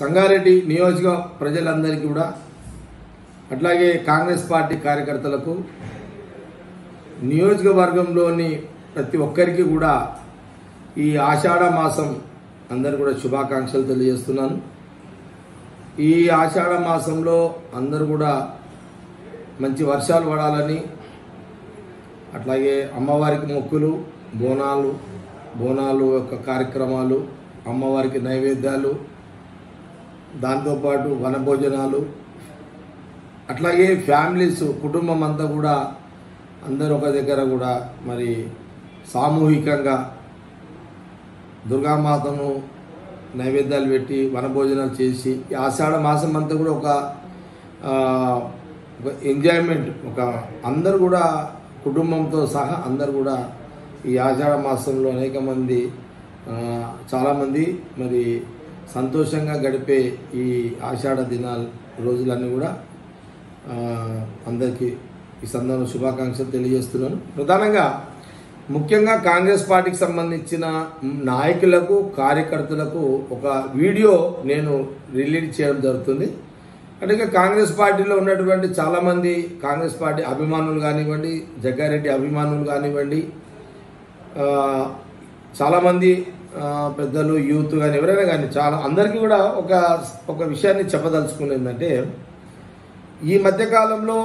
సంగారెడ్డి నియోజక ప్రజలందరికీ కూడా అట్లాగే కాంగ్రెస్ పార్టీ కార్యకర్తలకు నియోజకవర్గంలోని ప్రతి ఒక్కరికి కూడా ఈ ఆషాఢ మాసం అందరు కూడా శుభాకాంక్షలు తెలియజేస్తున్నాను. ఈ ఆషాఢ మాసంలో అందరూ కూడా మంచి వర్షాలు పడాలని అట్లాగే అమ్మవారికి మొక్కులు బోనాలు బోనాలు యొక్క కార్యక్రమాలు అమ్మవారికి నైవేద్యాలు దాంతోపాటు వనభోజనాలు అట్లాగే ఫ్యామిలీస్ కుటుంబం అంతా కూడా అందరూ ఒక దగ్గర కూడా మరి సామూహికంగా దుర్గామాతను నైవేద్యాలు పెట్టి వనభోజనాలు చేసి ఈ ఆషాఢ మాసం అంతా కూడా ఒక ఒక ఎంజాయ్మెంట్ ఒక అందరు కూడా కుటుంబంతో సహా అందరు కూడా ఈ ఆషాఢ మాసంలో అనేక మంది చాలామంది మరి సంతోషంగా గడిపే ఈ ఆషాఢ దినాలు రోజులన్నీ కూడా అందరికీ ఈ సందర్భంలో శుభాకాంక్షలు తెలియజేస్తున్నాను. ప్రధానంగా ముఖ్యంగా కాంగ్రెస్ పార్టీకి సంబంధించిన నాయకులకు కార్యకర్తలకు ఒక వీడియో నేను రిలీజ్ చేయడం జరుగుతుంది. అంటే కాంగ్రెస్ పార్టీలో ఉన్నటువంటి చాలామంది కాంగ్రెస్ పార్టీ అభిమానులు కానివ్వండి జగ్గారెడ్డి అభిమానులు కానివ్వండి చాలామంది పెద్దలు యూత్ కానీ ఎవరైనా కానీ చాలా అందరికీ కూడా ఒక ఒక విషయాన్ని చెప్పదలుచుకునేందంటే ఏంటంటే ఈ మధ్యకాలంలో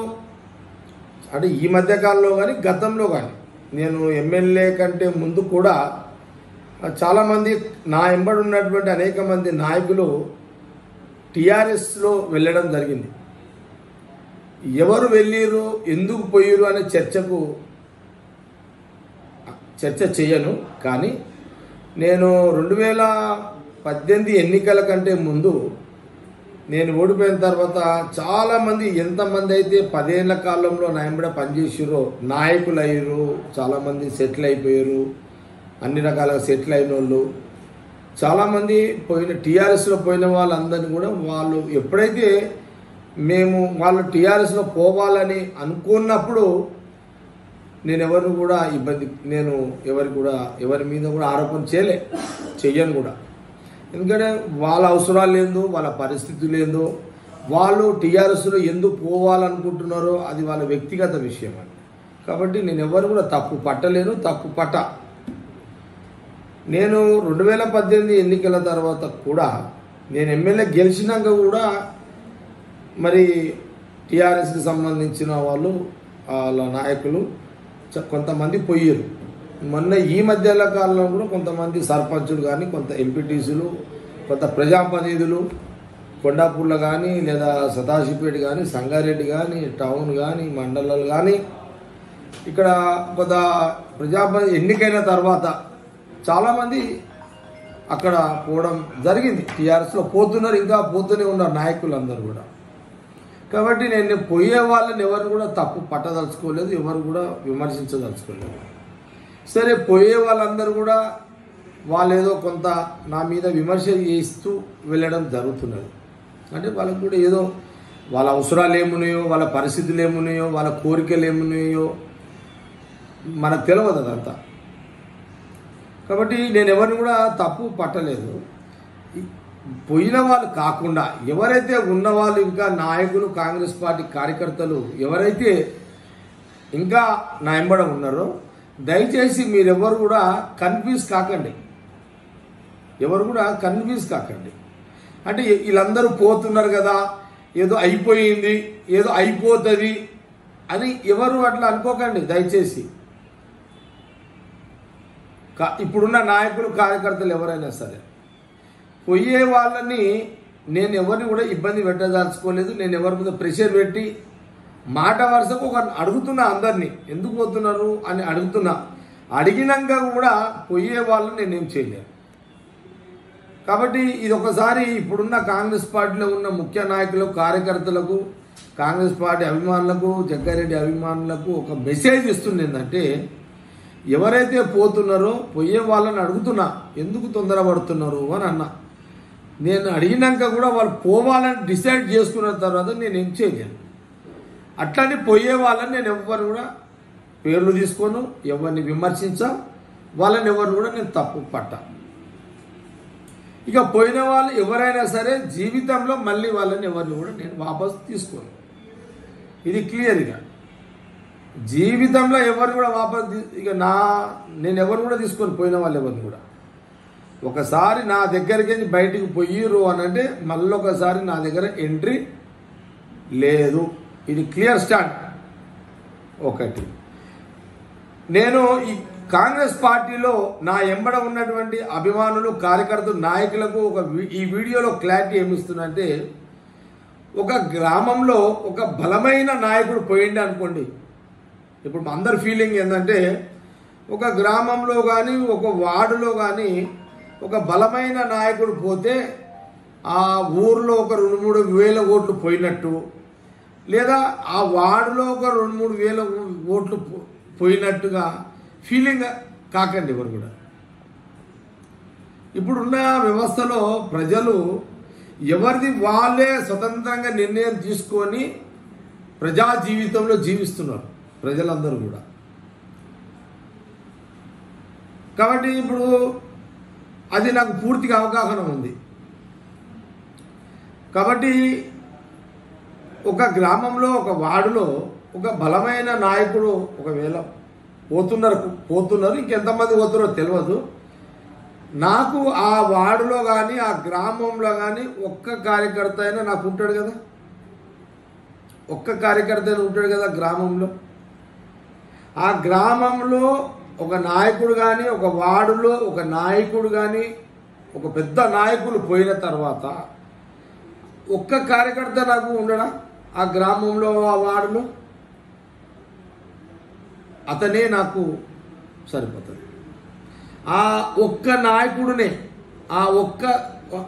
అంటే ఈ మధ్యకాలంలో కానీ గతంలో కానీ నేను ఎమ్మెల్యే కంటే ముందు కూడా చాలామంది నా ఎంబడి ఉన్నటువంటి అనేక మంది నాయకులు టీఆర్ఎస్లో వెళ్ళడం జరిగింది. ఎవరు వెళ్ళిరు ఎందుకు పోయిరు అనే చర్చకు చర్చ చేయను కానీ నేను రెండు వేల పద్దెనిమిది ఎన్నికల కంటే ముందు నేను ఓడిపోయిన తర్వాత చాలామంది ఎంతమంది అయితే పదేళ్ళ కాలంలో నాయంబడ పనిచేసారో నాయకులు అయ్యారు చాలామంది సెటిల్ అయిపోయారు అన్ని రకాలుగా సెటిల్ అయిన వాళ్ళు చాలామంది పోయిన టీఆర్ఎస్లో పోయిన వాళ్ళందరినీ కూడా వాళ్ళు ఎప్పుడైతే మేము వాళ్ళు టీఆర్ఎస్లో పోవాలని అనుకున్నప్పుడు నేను ఎవరిని కూడా ఇబ్బంది నేను ఎవరి కూడా ఎవరి మీద కూడా ఆరోపణ చేయలే చెయ్యను కూడా. ఎందుకంటే వాళ్ళ అవసరాలు ఏందో వాళ్ళ పరిస్థితులు ఏందో వాళ్ళు టీఆర్ఎస్లో ఎందుకు పోవాలనుకుంటున్నారో అది వాళ్ళ వ్యక్తిగత విషయం అని కాబట్టి నేను ఎవరు కూడా తప్పు పట్టలేను తప్పు పట్ట. నేను రెండు వేల పద్దెనిమిది ఎన్నికల తర్వాత కూడా నేను ఎమ్మెల్యే గెలిచినాక కూడా మరి టీఆర్ఎస్కి సంబంధించిన వాళ్ళు వాళ్ళ నాయకులు కొంతమంది పోయారు మొన్న ఈ మధ్యల కాలంలో కూడా కొంతమంది సర్పంచులు కానీ కొంత ఎంపీటీసీలు కొంత ప్రజాప్రతినిధులు కొండాపూర్లో కానీ లేదా సదాశివపేట కానీ సంగారెడ్డి కానీ టౌన్ కానీ మండలాలు కానీ ఇక్కడ కొంత ప్రజాప్రతి ఎన్నికైన తర్వాత చాలామంది అక్కడ పోవడం జరిగింది. టీఆర్ఎస్లో పోతున్నారు ఇంకా పోతూనే ఉన్నారు నాయకులు అందరూ కూడా. కాబట్టి నేను పోయే వాళ్ళని ఎవరు కూడా తప్పు పట్టదలుచుకోలేదు ఎవరు కూడా విమర్శించదలుచుకోలేదు. సరే పోయే వాళ్ళందరూ కూడా వాళ్ళు ఏదో కొంత నా మీద విమర్శ చేస్తూ వెళ్ళడం జరుగుతున్నది. అంటే వాళ్ళకు కూడా ఏదో వాళ్ళ అవసరాలు ఏమున్నాయో వాళ్ళ పరిస్థితులు ఏమున్నాయో వాళ్ళ కోరికలు ఏమున్నాయో మనకు తెలియదు అదంతా. కాబట్టి నేను ఎవరిని కూడా తప్పు పట్టలేదు. పోయిన వాళ్ళు కాకుండా ఎవరైతే ఉన్నవాళ్ళు ఇంకా నాయకులు కాంగ్రెస్ పార్టీ కార్యకర్తలు ఎవరైతే ఇంకా నా ఎంబడ ఉన్నారో దయచేసి మీరెవరు కూడా కన్ఫ్యూజ్ కాకండి. ఎవరు కూడా కన్ఫ్యూజ్ కాకండి. అంటే వీళ్ళందరూ పోతున్నారు కదా ఏదో అయిపోయింది ఏదో అయిపోతుంది అని ఎవరు అట్లా అనుకోకండి దయచేసి. కా- ఇప్పుడున్న నాయకులు కార్యకర్తలు ఎవరైనా సరే. పోయే వాళ్ళని నేను ఎవరిని కూడా ఇబ్బంది పెట్టదలుచుకోలేదు. నేను ఎవరి మీద ప్రెషర్ పెట్టి మాట వరుసకు ఒక అడుగుతున్నా అందరినీ. ఎందుకు పోతున్నారు అని అడుగుతున్నా. అడిగినాక కూడా పోయే వాళ్ళని నేనేం చేయలేను. కాబట్టి ఇది ఒకసారి ఇప్పుడున్న కాంగ్రెస్ పార్టీలో ఉన్న ముఖ్య నాయకులకు కార్యకర్తలకు కాంగ్రెస్ పార్టీ అభిమానులకు జగ్గారెడ్డి అభిమానులకు ఒక మెసేజ్ ఇస్తుంది ఏంటంటే ఎవరైతే పోతున్నారో పోయే వాళ్ళని అడుగుతున్నా ఎందుకు తొందరపడుతున్నారు అని అన్నా. నేను అడిగినాక కూడా వాళ్ళు పోవాలని డిసైడ్ చేసుకున్న తర్వాత నేను ఏం చేయలేను. అట్లానే పోయే వాళ్ళని నేను ఎవరు కూడా పేర్లు తీసుకోను ఎవరిని విమర్శించా వాళ్ళని ఎవరు కూడా నేను తప్పు పట్ట. ఇక పోయిన వాళ్ళు ఎవరైనా సరే జీవితంలో మళ్ళీ వాళ్ళని ఎవరిని కూడా నేను వాపస్ తీసుకోను. ఇది క్లియర్గా జీవితంలో ఎవరిని కూడా వాపస్ ఇక నా నేను ఎవరు కూడా తీసుకొని పోయిన వాళ్ళు ఎవరిని కూడా. ఒకసారి నా దగ్గరికి బయటికి పోయిరు అని అంటే మళ్ళొకసారి నా దగ్గర ఎంట్రీ లేదు. ఇది క్లియర్ స్టాండ్ ఒకటి. నేను ఈ కాంగ్రెస్ పార్టీలో నా ఎంబడ ఉన్నటువంటి అభిమానులు కార్యకర్తలు నాయకులకు ఒక వీ- ఈ వీడియోలో క్లారిటీ ఏమిస్తుందంటే ఒక గ్రామంలో ఒక బలమైన నాయకుడు పోయిండి అనుకోండి. ఇప్పుడు అందరి ఫీలింగ్ ఏంటంటే ఒక గ్రామంలో కానీ ఒక వార్డులో కానీ ఒక బలమైన నాయకుడు పోతే ఆ ఊర్లో ఒక రెండు మూడు వేల ఓట్లు పోయినట్టు లేదా ఆ వార్డులో ఒక రెండు మూడు వేల ఓట్లు పోయినట్టుగా ఫీలింగ్ కాకండి ఎవరు కూడా. ఇప్పుడున్న వ్యవస్థలో ప్రజలు ఎవరిది వాళ్ళే స్వతంత్రంగా నిర్ణయం తీసుకొని ప్రజా జీవితంలో జీవిస్తున్నారు ప్రజలందరూ కూడా. కాబట్టి ఇప్పుడు అది నాకు పూర్తిగా అవగాహన ఉంది. కాబట్టి ఒక గ్రామంలో ఒక వార్డులో ఒక బలమైన నాయకుడు ఒకవేళ పోతున్నారు పోతున్నారు ఇంకెంతమంది పోతున్నారో తెలియదు నాకు ఆ వార్డులో కానీ ఆ గ్రామంలో కానీ ఒక్క కార్యకర్త అయినా నాకు ఉంటాడు కదా. ఒక్క కార్యకర్త అయినా ఉంటాడు కదా గ్రామంలో. ఆ గ్రామంలో ఒక నాయకుడు కానీ ఒక వార్డులో ఒక నాయకుడు కానీ ఒక పెద్ద నాయకులు పోయిన తర్వాత ఒక్క కార్యకర్త నాకు ఉండడా? ఆ గ్రామంలో ఆ వార్డులో? అతనే నాకు సరిపోతుంది ఆ ఒక్క నాయకుడినే ఆ ఒక్క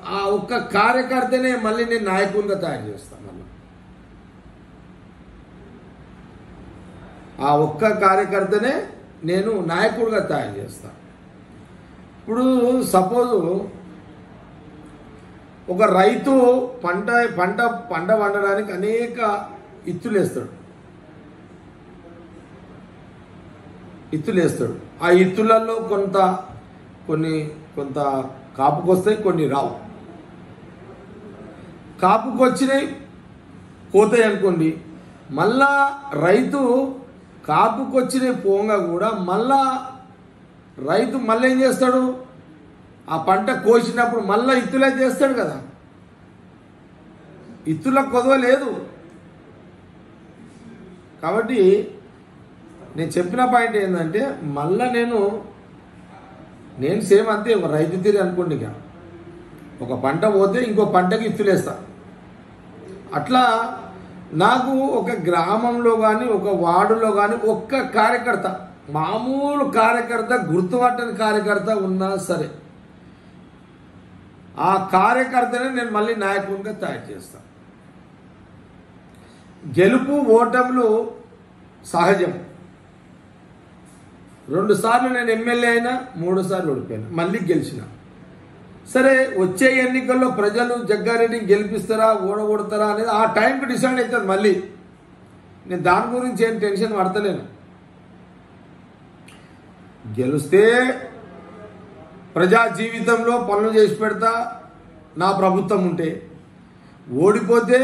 ఆ ఒక్క కార్యకర్తనే మళ్ళీ నేను నాయకుడిగా తయారు చేస్తాను మళ్ళీ ఆ ఒక్క కార్యకర్తనే నేను నాయకుడిగా తయారు చేస్తాను ఇప్పుడు సపోజు ఒక రైతు పంట పంట పంట పండడానికి అనేక ఇత్తులు వేస్తాడు ఇత్తులు వేస్తాడు ఆ ఇత్తులలో కొంత కొన్ని కొంత కాపుకొస్తాయి కొన్ని రావు. కాపుకొచ్చినాయి పోతాయి అనుకోండి మళ్ళా రైతు కాపుకొచ్చిన పోగా కూడా మళ్ళా రైతు మళ్ళీ ఏం చేస్తాడు? ఆ పంట కోసినప్పుడు మళ్ళా ఇత్తులే చేస్తాడు కదా. ఇత్తుల కొదవ లేదు. కాబట్టి నేను చెప్పిన పాయింట్ ఏంటంటే మళ్ళా నేను నేను సేమ్ అంతే రైతు తీరి అనుకోండి ఇక. ఒక పంట పోతే ఇంకో పంటకి ఇత్తులేస్తా. అట్లా నాకు ఒక గ్రామంలో కానీ ఒక వార్డులో కానీ ఒక్క కార్యకర్త మామూలు కార్యకర్త గుర్తుపట్టని కార్యకర్త ఉన్నా సరే ఆ కార్యకర్తనే నేను మళ్ళీ నాయకునిగా తయారు చేస్తాను గెలుపు ఓటములు సహజం. రెండు సార్లు నేను ఎమ్మెల్యే అయినా మూడు సార్లు ఓడిపోయాను మళ్ళీ గెలిచిన. సరే వచ్చే ఎన్నికల్లో ప్రజలు జగ్గారెడ్డిని గెలిపిస్తారా ఓడగొడతారా అనేది ఆ టైంకి డిసైడ్ అవుతుంది మళ్ళీ. నేను దాని గురించి ఏం టెన్షన్ పడతలేను. గెలిస్తే ప్రజా జీవితంలో పనులు చేసి పెడతా నా ప్రభుత్వం ఉంటే. ఓడిపోతే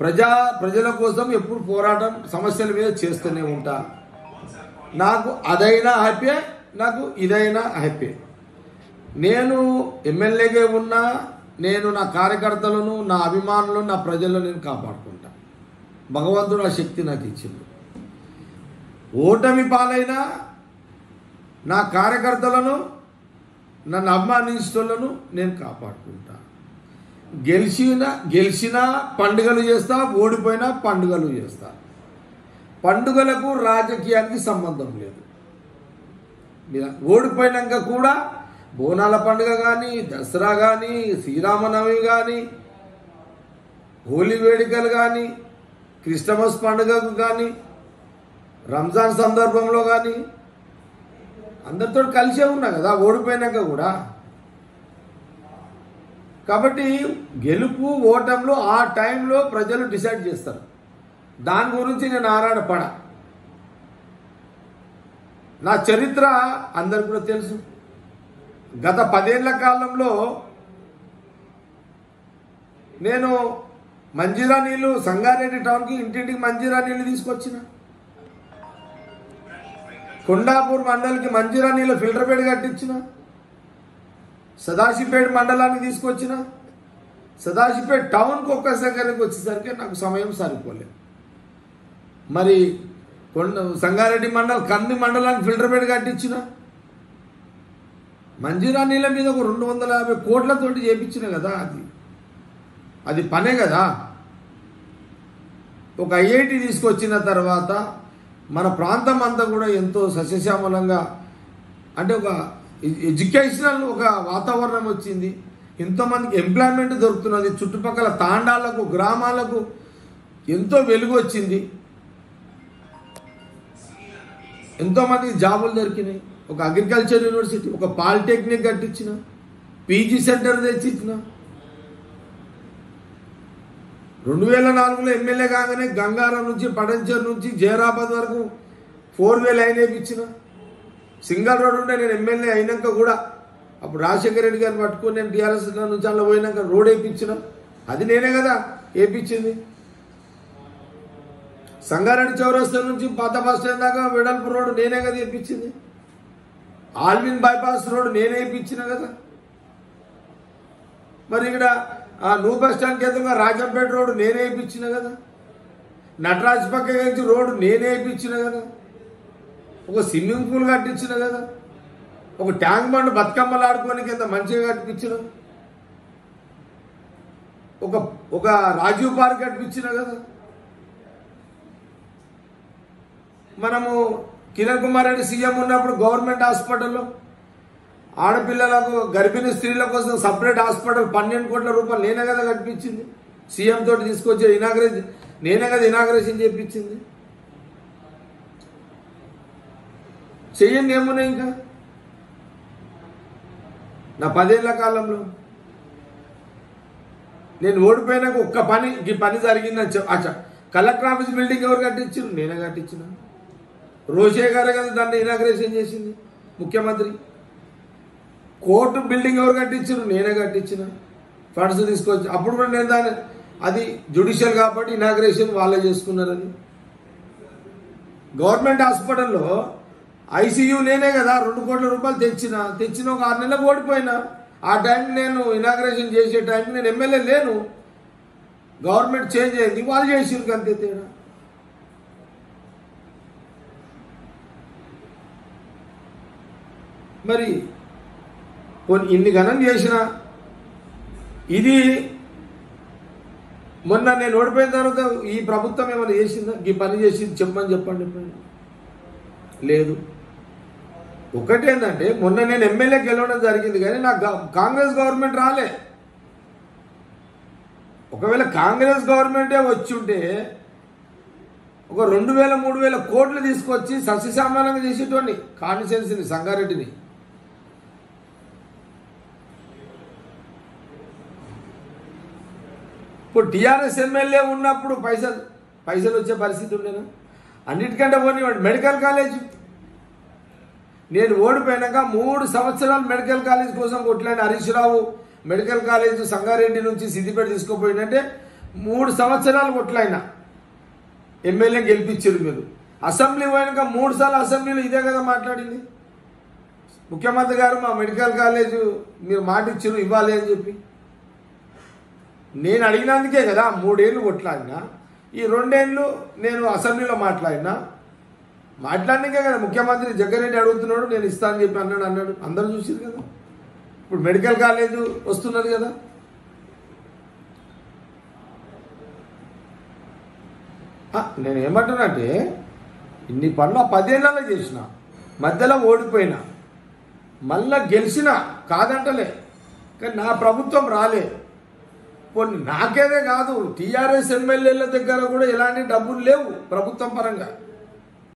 ప్రజా ప్రజల కోసం ఎప్పుడు పోరాటం సమస్యల మీద చేస్తూనే ఉంటా. నాకు అదైనా హ్యాపీ నాకు ఇదైనా హ్యాపీ నేను ఎమ్మెల్యేగా ఉన్నా నేను నా కార్యకర్తలను నా అభిమానులను నా ప్రజలను నేను కాపాడుకుంటా. భగవంతుడు ఆ శక్తి నాకు ఇచ్చింది ఓటమి పాలైనా నా కార్యకర్తలను నన్ను అభిమానించలను నేను కాపాడుకుంటా. గెలిచిన గెలిచినా పండుగలు చేస్తా ఓడిపోయినా పండుగలు చేస్తా. పండుగలకు రాజకీయానికి సంబంధం లేదు. ఓడిపోయినాక కూడా బోనాల పండుగ కానీ దసరా కానీ శ్రీరామనవమి కానీ హోలీ వేడుకలు కానీ క్రిస్టమస్ పండుగకు కానీ రంజాన్ సందర్భంలో కానీ అందరితో కలిసే ఉన్నా కదా ఓడిపోయినాక కూడా. కాబట్టి గెలుపు ఓటంలో ఆ టైంలో ప్రజలు డిసైడ్ చేస్తారు. దాని గురించి నేను ఆరాడపడ నా చరిత్ర అందరికి కూడా తెలుసు. గత పదేళ్ళ కాలంలో నేను మంజీరా నీళ్ళు సంగారెడ్డి టౌన్కి ఇంటింటికి మంజీరా నీళ్ళు తీసుకొచ్చిన. కొండాపూర్ మండలికి మంజీరా నీళ్ళు ఫిల్టర్ బెడ్ కట్టించిన. సదాశివపేట మండలానికి తీసుకొచ్చిన. సదాశివపేట టౌన్కి ఒక్క వచ్చేసరికి నాకు సమయం సరిపోలేదు మరి కొండ సంగారెడ్డి మండలం కంది మండలానికి ఫిల్టర్ బెడ్ కట్టించిన. మంజీరా నీళ్ళ మీద ఒక రెండు వందల యాభై కోట్లతోటి చేపించిన కదా అది. అది పనే కదా. ఒక ఐఐటి తీసుకొచ్చిన తర్వాత మన ప్రాంతం అంతా కూడా ఎంతో సస్యశ్యామలంగా అంటే ఒక ఎడ్యుకేషనల్ ఒక వాతావరణం వచ్చింది. ఎంతోమందికి ఎంప్లాయ్మెంట్ దొరుకుతున్నది. చుట్టుపక్కల తాండాలకు గ్రామాలకు ఎంతో వెలుగు వచ్చింది. ఎంతోమందికి జాబులు దొరికినాయి. ఒక అగ్రికల్చర్ యూనివర్సిటీ ఒక పాలిటెక్నిక్ కట్టించిన పీజీ సెంటర్ తెచ్చిచ్చిన. రెండు వేల నాలుగులో ఎమ్మెల్యే కాగానే గంగారం నుంచి పడంచర్ నుంచి జైరాబాద్ వరకు ఫోర్ వే లైన్ వేయించిన సింగల్ రోడ్ ఉంటే నేను ఎమ్మెల్యే అయినాక కూడా అప్పుడు రాజశేఖర రెడ్డి గారిని పట్టుకొని నేను టీఆర్ఎస్ నుంచి అలా పోయినాక రోడ్ వేయించిన అది నేనే కదా వేయించింది సంగారెడ్డి చౌరస్తా నుంచి పాత బస్ స్టాండ్ దాకా వెడల్పు రోడ్డు నేనే కదా వేపించింది. ఆల్విన్ బైపాస్ రోడ్ నేనే వేయించిన కదా. మరి ఇక్కడ ఆ న్యూ బస్ స్టాండ్కి ఎదురుగా రాజంపేట రోడ్డు నేనే వేయించిన కదా. నటరాజ్ పక్క నుంచి రోడ్డు నేనే వేయించిన కదా. ఒక స్విమ్మింగ్ పూల్ కట్టించిన కదా. ఒక ట్యాంక్ బండ్ బతుకమ్మలు ఆడుకోని ఎంత మంచిగా కట్టించిన. ఒక ఒక రాజీవ్ పార్క్ కట్టించిన కదా. మనము కిరణ్ కుమార్ రెడ్డి సీఎం ఉన్నప్పుడు గవర్నమెంట్ హాస్పిటల్లో ఆడపిల్లలకు గర్భిణీ స్త్రీల కోసం సపరేట్ హాస్పిటల్ పన్నెండు కోట్ల రూపాయలు నేనే కదా కట్టించింది సీఎం తోటి తీసుకొచ్చి ఇనాగ్రేషన్ నేనే కదా ఇనాగ్రేషన్ చేయించింది చెయ్యండి ఏమున్నాయి ఇంకా? నా పదేళ్ళ కాలంలో నేను ఓడిపోయినాక ఒక్క పని ఈ పని జరిగిందని చెప్ అచ్చా కలెక్టర్ ఆఫీస్ బిల్డింగ్ ఎవరు కట్టించారు? నేనే కట్టించిన. రోషే గారే కదా దాన్ని ఇనాగ్రేషన్ చేసింది. ముఖ్యమంత్రి. కోర్టు బిల్డింగ్ ఎవరు కట్టించారు నేనే కట్టించిన. ఫండ్స్ తీసుకొచ్చి అప్పుడు కూడా నేను దాన్ని అది జుడిషియల్ కాబట్టి ఇనాగ్రేషన్ వాళ్ళే చేసుకున్నారని. గవర్నమెంట్ హాస్పిటల్లో ఐసీయూ నేనే కదా రెండు కోట్ల రూపాయలు తెచ్చిన తెచ్చిన ఒక ఆరు నెలలకు ఓడిపోయినా. ఆ టైం నేను ఇనాగ్రేషన్ చేసే టైం నేను ఎమ్మెల్యే లేను. గవర్నమెంట్ చేంజ్ అయింది వాళ్ళు చేసిరు అంతే తేడా. మరి ఇన్ని గణం చేసిన ఇది మొన్న నేను ఓడిపోయిన తర్వాత ఈ ప్రభుత్వం ఏమైనా చేసిందా? ఈ పని చేసింది చెప్పమని చెప్పండి. లేదు. ఒకటేంటంటే మొన్న నేను ఎమ్మెల్యే గెలవడం జరిగింది కానీ నాకు కాంగ్రెస్ గవర్నమెంట్ రాలే. ఒకవేళ కాంగ్రెస్ గవర్నమెంటే వచ్చి ఉంటే ఒక రెండు వేల మూడు వేల కోట్లు తీసుకొచ్చి సస్యశ్యామలంగా చేసేటోని కాన్స్టిట్యున్సీని సంగారెడ్డిని. ఇప్పుడు టీఆర్ఎస్ ఎమ్మెల్యే ఉన్నప్పుడు పైసలు పైసలు వచ్చే పరిస్థితి ఉండేనా? అన్నిటికంటే పోనివ్వండి మెడికల్ కాలేజ్. నేను ఓడిపోయినాక మూడు సంవత్సరాలు మెడికల్ కాలేజ్ కోసం కొట్లాడిన హరీష్ రావు మెడికల్ కాలేజ్ సంగారెడ్డి నుంచి సిద్దిపేట తీసుకుపోయిందంటే మూడు సంవత్సరాలు కొట్లాడిన. ఎమ్మెల్యే గెలిపించారు మీరు. అసెంబ్లీ పోయినాక మూడు సార్లు అసెంబ్లీలో ఇదే కదా మాట్లాడింది. ముఖ్యమంత్రి గారు మా మెడికల్ కాలేజ్ మీరు మాట ఇచ్చారు ఇవ్వాలి అని చెప్పి. నేను అడిగినందుకే కదా మూడేళ్ళు కొట్లాడినా. ఈ రెండేళ్ళు నేను అసెంబ్లీలో మాట్లాడినా. మాట్లాడినాకే కదా ముఖ్యమంత్రి జగ్గారెడ్డి అడుగుతున్నాడు నేను ఇస్తానని చెప్పి అన్నాడు అన్నాడు. అందరూ చూసారు కదా. ఇప్పుడు మెడికల్ కాలేజ్ వస్తున్నది కదా. నేను ఏమంటున్నానంటే ఇన్ని పనులు పదేళ్ళలో చేసిన మధ్యలో ఓడిపోయినా మళ్ళా గెలిచిన కాదంటలే. కానీ నా ప్రభుత్వం రాలే. కొన్ని నాకేదే కాదు టీఆర్ఎస్ ఎమ్మెల్యేల దగ్గర కూడా ఎలాంటి డబ్బులు లేవు ప్రభుత్వం పరంగా.